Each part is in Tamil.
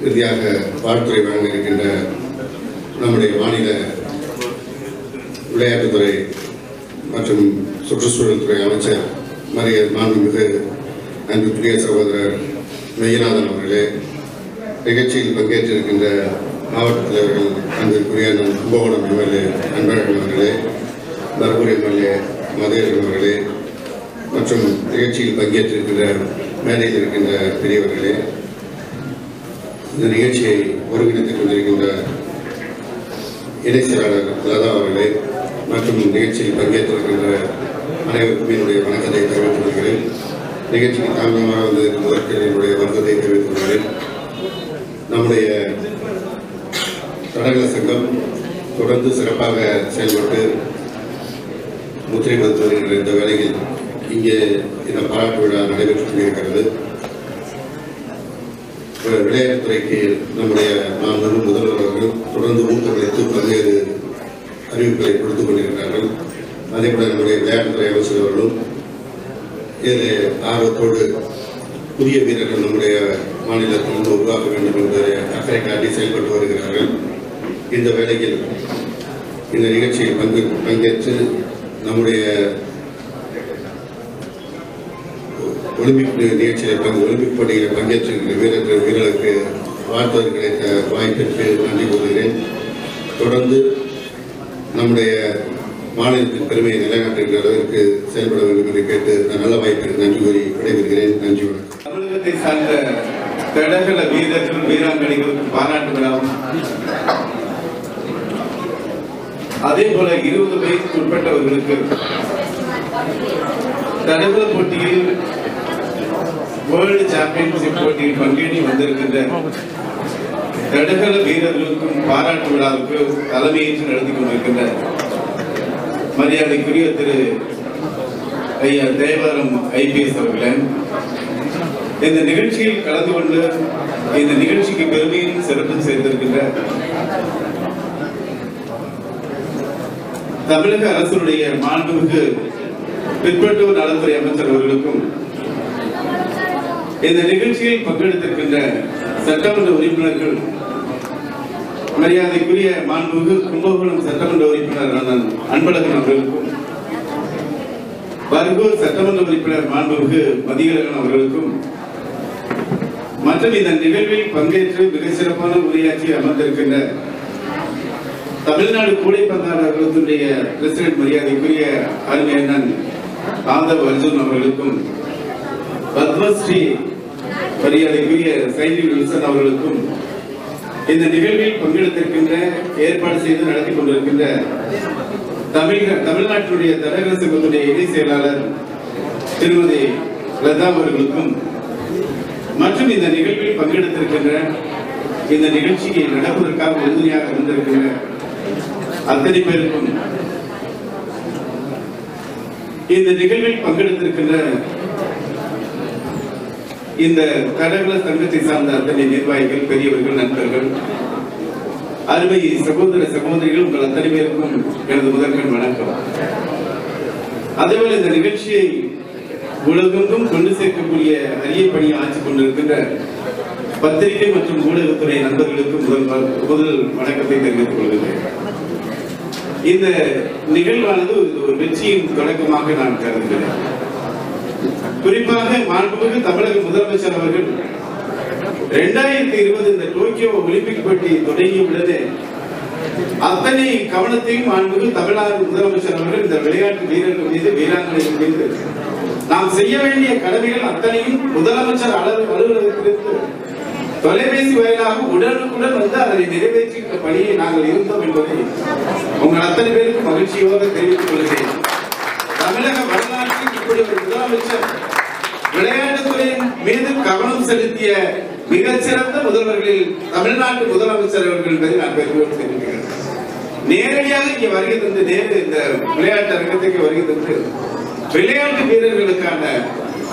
இறுதியாக வாழ்த்துறை வழங்க இருக்கின்ற நம்முடைய மாநில விளையாட்டுத்துறை மற்றும் சுற்றுச்சூழல் துறை அமைச்சர் மரிய மாண்புமிகு அன்புக்குரிய சகோதரர் மெய்யநாதன் அவர்களே நிகழ்ச்சியில் பங்கேற்றிருக்கின்ற மாவட்ட தலைவர்கள் அன்பிற்குரிய நம் கும்பகோணம் எம்எல்ஏ அன்பழகன் அவர்களே தருமபுரி எம்எல்ஏ மதுரையன் அவர்களே மற்றும் நிகழ்ச்சியில் பங்கேற்றிருக்கின்ற மேடையில் இருக்கின்ற பெரியவர்களே இந்த நிகழ்ச்சியை ஒருங்கிணைத்துக் கொண்டிருக்கின்ற இணை செயலாளர் லதா அவர்களே மற்றும் நிகழ்ச்சியில் பங்கேற்றிருக்கின்ற அனைவருக்கும் என்னுடைய வணக்கத்தை தெரிவித்துக் கொள்கிறேன். நிகழ்ச்சிக்கு தாமதமாக வந்திருப்பதற்கு என்னுடைய வருத்தத்தை தெரிவித்துக் கொள்கிறேன். நம்முடைய தடகள சங்கம் தொடர்ந்து சிறப்பாக செயல்பட்டு முத்திரை மருத்துவர்கள் இந்த வேளையில் இங்கே இந்த பாராட்டு விழா நடைபெற்றுக் கொண்டிருக்கிறது. விளையாட்டுத்துறைக்கு நம்முடைய மாண்புமிகு முதல்வர் அவர்கள் தொடர்ந்து ஊக்கமளித்து பல்வேறு அறிவிப்புகளை கொடுத்துக் கொண்டிருக்கிறார்கள். அதே போல நம்முடைய விளையாட்டுத்துறை அமைச்சர் அவர்களும் ஏழு ஆர்வத்தோடு புதிய வீரர்கள் நம்முடைய மாநிலத்தில் வந்து உருவாக்க வேண்டும் என்பதை அக்கறை காட்டி செயல்பட்டு வருகிறார்கள். இந்த வேளையில் இந்த நிகழ்ச்சியில் பங்கு பங்கேற்று நம்முடைய ஒலிம்பிக் நிகழ்ச்சியில் பங்கு ஒலிம்பிக் போட்டியில் பங்கேற்றிருக்கிற வீரர்கள் வீரர்களுக்கு வாழ்த்துவது கிடைத்த வாய்ப்பிற்கு நன்றி கூறுகிறேன். தொடர்ந்து நம்முடைய மாநிலத்தின் பெருமையை நிலைநாட்டுகின்ற அளவிற்கு செயல்பட வேண்டும் என்று கேட்டு இந்த நல்ல வாய்ப்பிற்கு நன்றி கூறி விடைபெறுகிறேன். நன்றி வணக்கம். தமிழகத்தை சார்ந்த தடகள வீரர்கள் வீராங்கனைகளுக்கு பாராட்டு விழாவும். அதே போல இருபது வயதுக்கு உட்பட்டவர்களுக்கு தடகள போட்டியில் வேர்ல்டு சாம்பியன்ஷிப் போட்டியில் பங்கேற்றி வந்திருக்கின்ற தடகள வீரர்களுக்கும் பாராட்டு விழாவுக்கு தலைமையேற்று நடத்தி கொண்டிருக்கின்ற மரியாதைக்குரிய திரு ஐயா தேவாரம் ஐபிஎஸ் அவர்களே இந்த நிகழ்ச்சியில் கலந்து கொண்டு இந்த நிகழ்ச்சிக்கு பெருமையும் சிறப்பும் சேர்ந்திருக்கின்ற தமிழக அரசுடைய மாண்புக்கு பிற்பட்டோர் நலத்துறை அமைச்சர் அவர்களுக்கும் இந்த நிகழ்ச்சியில் பங்கெடுத்திருக்கின்ற சட்டமன்ற உறுப்பினர்கள் மரியாதைக்குரிய மாண்புமிகு கும்பகோணம் சட்டமன்ற உறுப்பினர் அண்ணன் அன்பழகன் அவர்களுக்கும் பர்கூர் சட்டமன்ற உறுப்பினர் மாண்புமிகு மதியழகன் அவர்களுக்கும் மற்றும் இந்த நிகழ்வில் பங்கேற்று மிக சிறப்பான உரையாற்றி அமர்ந்திருக்கின்ற தமிழ்நாடு கூடைப்பந்தாளர்களுடைய பிரசிடென்ட் மரியாதைக்குரிய அருமையண்ணன் ஆதவ் அர்ஜுன் அவர்களுக்கும் பத்மஸ்ரீ மரியாதைக்குரிய சைலி வில்சன் அவர்களுக்கும் இந்த நிகழ்வில் பங்கெடுத்திருக்கின்ற ஏற்பாடு செய்து நடத்தி கொண்டிருக்கின்ற தமிழக தமிழ்நாட்டினுடைய தடகள சங்கத்துடைய இணை செயலாளர் திருமதி லதா அவர்களுக்கும் மற்றும் இந்த நிகழ்வில் பங்கெடுத்திருக்கின்ற இந்த நிகழ்ச்சியை நடப்பதற்காக உறுதுணையாக வந்திருக்கின்ற அத்தனை பேருக்கும் இந்த நிகழ்வில் பங்கெடுத்திருக்கின்ற இந்த தடகள சங்கத்தை சார்ந்த அத்தனை நிர்வாகிகள் பெரியவர்கள் நண்பர்கள் அருமை சகோதர சகோதரிகள் உங்கள் அத்தனை பேருக்கும் எனது முதற்கண் வணக்கம். அதேபோல இந்த நிகழ்ச்சியை உலகெங்கும் கொண்டு சேர்க்கக்கூடிய அரிய பணியை ஆட்சி கொண்டிருக்கின்ற பத்திரிகை மற்றும் ஊடகத்துறை நண்பர்களுக்கு முதல் முதல் வணக்கத்தை தெரிவித்துக் கொள்கிறேன் இந்த நிகழ்வானது ஒரு வெற்றியின் தொடக்கமாக நான் கருதுகிறேன். குறிப்பாக மாண்புமிகு தமிழக முதலமைச்சர் அவர்கள் இரண்டாயிரத்தி இருபது இந்த டோக்கியோ ஒலிம்பிக் போட்டி தொடங்கிய அத்தனை கவனத்தையும் மாண்புமிகு தமிழ்நாடு முதலமைச்சர் அவர்கள் இந்த விளையாட்டு வீரர்கள் மீது வீராங்கனைகள் மீது. நாம் செய்ய வேண்டிய கடமைகள் அத்தனையும் முதலமைச்சர் அளவு அலுவலகத்திலிருந்து தொலைபேசி வாயிலாக உடனுக்குடன் வந்து அதனை நிறைவேற்றுகின்ற பணியை நாங்கள் இருந்தோம் என்பதை உங்கள் அத்தனை பேருக்கு மகிழ்ச்சியோடு தெரிவித்துக் கொள்கிறேன். தமிழக வரலாற்றில் இப்படி ஒரு முதலமைச்சர் மீது கவனம் செலுத்திய மிகச்சிறந்த முதல்வர்களில் தமிழ்நாட்டு முதலமைச்சர் அவர்கள் பற்றி நான் பெருமையோடு தெரிவிக்கிறேன். நேரடியாக இங்கே வருகை தந்து நேரு இந்த விளையாட்டு அரங்கத்துக்கு வருகை தந்து விளையாட்டு வீரர்களுக்கான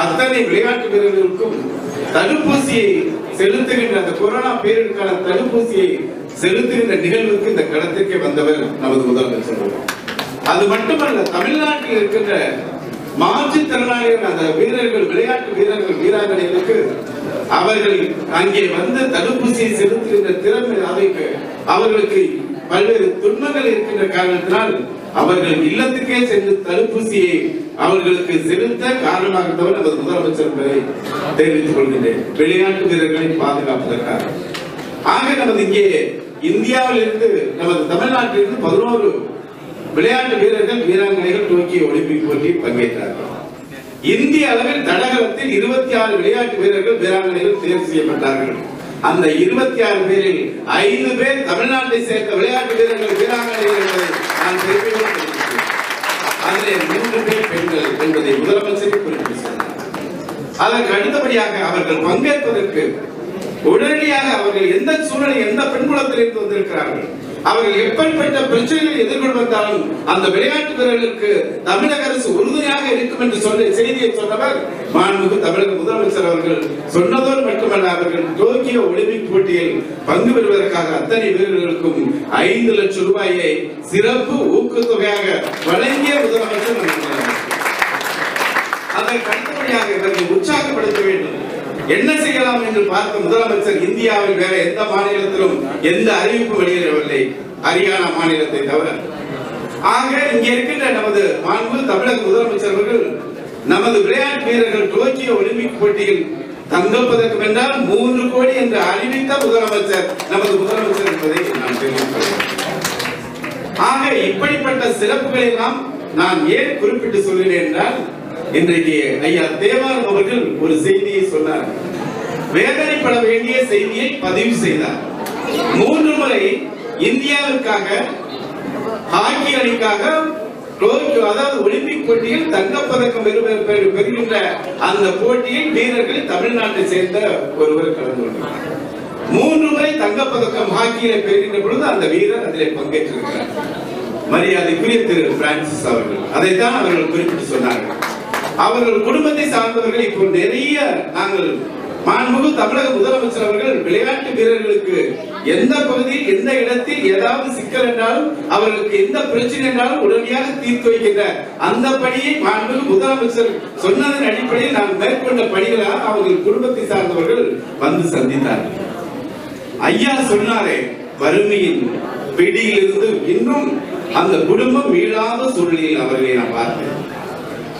அத்தனை விளையாட்டு வீரர்களுக்கும் தடுப்பூசியை செலுத்துகின்ற அந்த கொரோனா பேரிடருக்கான தடுப்பூசியை செலுத்துகின்ற நிகழ்வுக்கு இந்த களத்திற்கு வந்தவர் நமது முதலமைச்சர் அது மட்டுமல்ல தமிழ்நாட்டில் இருக்கின்ற மாற்றுத்திறனாளிகள் அந்த வீரர்கள் விளையாட்டு வீரர்கள் வீராங்கனைகளுக்கு அவர்கள் அங்கே வந்து தடுப்பூசியை செலுத்துகின்ற திறமை அவைக்கு அவர்களுக்கு பல்வேறு துன்பங்கள் இருக்கின்ற காரணத்தினால் அவர்கள் இல்லத்துக்கே சென்று தடுப்பூசியை அவர்களுக்கு செலுத்த காரணமாக நமது முதலமைச்சர் தெரிவித்துக் கொள்கின்றேன். விளையாட்டு வீரர்களை பாதுகாப்பதற்காக. ஆக நமது இங்கே இந்தியாவில் இருந்து நமது தமிழ்நாட்டிலிருந்து பதினோரு விளையாட்டு வீரர்கள் வீராங்கனைகள் டோக்கியோ ஒலிம்பிக் போட்டியில் பங்கேற்றார்கள். இந்திய அளவில் தடகளத்தில் இருபத்தி ஆறு விளையாட்டு வீரர்கள் வீராங்கனைகள் தேர்வு செய்யப்பட்டார்கள். அந்த இருபத்தி ஆறு பேரில் ஐந்து பேர் தமிழ்நாட்டை சேர்ந்த விளையாட்டு வீரர்கள் வீராங்கனைகள் என்பதை நான் பெருமையோடு அதிலே மூன்று பேர் பெண்கள் என்பதை முதலமைச்சர் குறிப்பிட்டு சொன்னார். அதற்கு அடுத்தபடியாக அவர்கள் பங்கேற்பதற்கு உடனடியாக அவர்கள் எந்த சூழலை எந்த பெண்குலத்தில் இருந்து வந்திருக்கிறார்கள்? அவர்கள் எப்படிப்பட்ட பிரச்சனைகளை எதிர்கொண்டு வந்தாலும் அந்த விளையாட்டு வீரர்களுக்கு தமிழக அரசு உறுதுணையாக இருக்கும் என்று சொன்ன செய்தியை சொன்னவர் மாண்புமிகு தமிழக முதலமைச்சர் அவர்கள் சொன்னதோடு மட்டுமல்ல அவர்கள் டோக்கியோ ஒலிம்பிக் போட்டியில் பங்கு பெறுவதற்காக அத்தனை வீரர்களுக்கும் ஐந்து லட்சம் ரூபாயை சிறப்பு ஊக்கத்தொகையாக வழங்கிய முதலமைச்சர் அதை முதலமைச்சர் அதற்கு இவர்களை உற்சாகப்படுத்த வேண்டும். என்ன செய்யலாம் என்று பார்த்த முதலமைச்சர் இந்தியாவில் வேற எந்த மாநிலத்திலும் எந்த அறிவிப்பு வெளியிடவில்லை ஹரியானா மாநிலத்தை தவிர. ஆக இங்கே இருக்கின்ற நமது மாண்பு தமிழக முதலமைச்சர் அவர்கள் நமது விளையாட்டு வீரர்கள் டோக்கியோ ஒலிம்பிக் போட்டியில் தங்கப்பதக்கம் என்றால் மூன்று கோடி என்று அறிவித்த முதலமைச்சர் நமது முதலமைச்சர் என்பதை நான் தெரிவிக்கிறேன். ஆக இப்படிப்பட்ட சிறப்புகளை நாம் நான் ஏன் குறிப்பிட்டு சொல்கிறேன் என்றால் இன்றைக்கு ஐயா தேவாரம் அவர்கள் ஒரு செய்தியை சொன்னார். வேதனைப்பட வேண்டிய செய்தியை பதிவு செய்தார். மூன்று முறை இந்தியாவிற்காக ஹாக்கி அணிக்காக டோக்கியோ அதாவது ஒலிம்பிக் போட்டியில் தங்கப்பதக்கம் பெறுகின்ற அந்த போட்டியில் வீரர்கள் தமிழ்நாட்டை சேர்ந்த ஒருவர் கலந்து கொண்டார். மூன்று முறை தங்கப்பதக்கம் ஹாக்கியில பெறுகின்ற பொழுது அந்த வீரர் அதில் பங்கேற்றிருக்கிறார். மரியாதைக்குரிய திரு பிரான்சிஸ் அவர்கள் அதைத்தான் அவர்கள் குறிப்பிட்டு சொன்னார்கள். அவர்கள் குடும்பத்தை சார்ந்தவர்கள் இப்போ நிறைய நாங்கள் மாண்புமிகு தமிழக முதலமைச்சர் அவர்கள் விளையாட்டு வீரர்களுக்கு எந்த பகுதியில் எந்த இடத்தில் ஏதாவது சிக்கல் என்றாலும் அவர்களுக்கு எந்த பிரச்சனை என்றாலும் உடனடியாக தீர்த்து வைக்கின்ற அந்த பணியை மாண்புமிகு முதலமைச்சர் சொன்னதன் அடிப்படையில் நான் மேற்கொண்ட பணிகளாக அவர்கள் குடும்பத்தை சார்ந்தவர்கள் வந்து சந்தித்தார்கள். ஐயா சொன்னாரே வறுமையின் பிடியிலிருந்து இன்னும் அந்த குடும்பம் மீளாத சூழ்நிலையில் அவர்களை நான் பார்த்தேன்.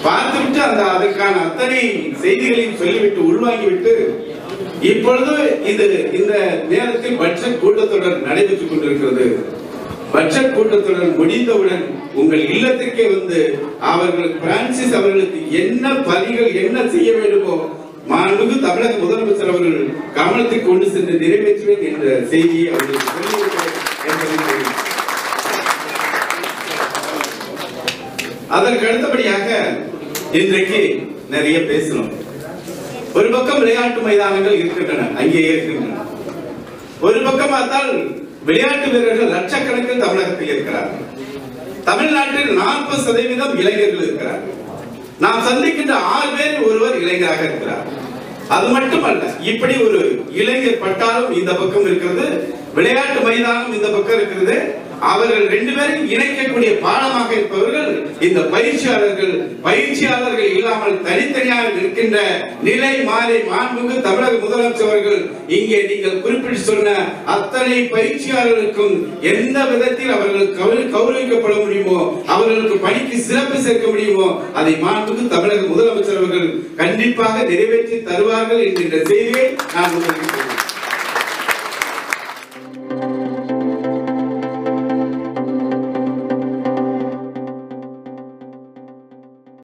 பார்த்துவிட்டு அந்த அதுக்கான அத்தனை செய்திகளையும் சொல்லிவிட்டு உள்வாங்கிவிட்டு இப்பொழுது இது இந்த நேரத்தில் பட்ஜெட் கூட்டத்தொடர் நடைபெற்றுக் கொண்டிருக்கிறது. பட்ஜெட் கூட்டத்தொடர் முடிந்தவுடன் உங்கள் இல்லத்திற்கே வந்து அவர்கள் பிரான்சிஸ் அவர்களுக்கு என்ன பணிகள் என்ன செய்ய வேண்டுமோ மாண்புக்கு தமிழக முதலமைச்சர் அவர்கள் கவனத்துக்கு கொண்டு சென்று நிறைவேற்றுவேன் என்ற செய்தியை அவர்கள் சொல்லியிருக்கிறார் அதற்கு அடுத்தபடியாக இன்றைக்கு நிறைய பேசணும். ஒரு பக்கம் விளையாட்டு மைதானங்கள் இருக்கின்றன அங்கேயே இருக்கின்றன. ஒரு பக்கம் பார்த்தால் விளையாட்டு வீரர்கள் லட்சக்கணக்கில் தமிழகத்தில் இருக்கிறார்கள். தமிழ்நாட்டில் நாற்பது சதவீதம் இளைஞர்கள் இருக்கிறார்கள். நாம் சந்திக்கின்ற ஆறு பேர் ஒருவர் இளைஞராக இருக்கிறார். அது மட்டுமல்ல இப்படி ஒரு இளைஞர் பட்டாலும் இந்த பக்கம் இருக்கிறது விளையாட்டு மைதானம் இந்த பக்கம் இருக்கிறது. அவர்கள் ரெண்டு பேரும் இணைக்கக்கூடிய பாலமாக இருப்பவர்கள் இந்த பயிற்சியாளர்கள். பயிற்சியாளர்கள் இல்லாமல் தனித்தனியாக நிற்கின்ற நிலை மாறி மாண்புக்கு தமிழக முதலமைச்சர் அவர்கள் இங்கே நீங்கள் குறிப்பிட்டு சொன்ன அத்தனை பயிற்சியாளர்களுக்கும் எந்த விதத்தில் அவர்கள் கௌரவிக்கப்பட முடியுமோ அவர்களுக்கு பணிக்கு சிறப்பு சேர்க்க முடியுமோ அதை மாண்புக்கு தமிழக முதலமைச்சர் அவர்கள் கண்டிப்பாக நிறைவேற்றி தருவார்கள் என்கின்ற செய்தியை நான் உங்களுக்கு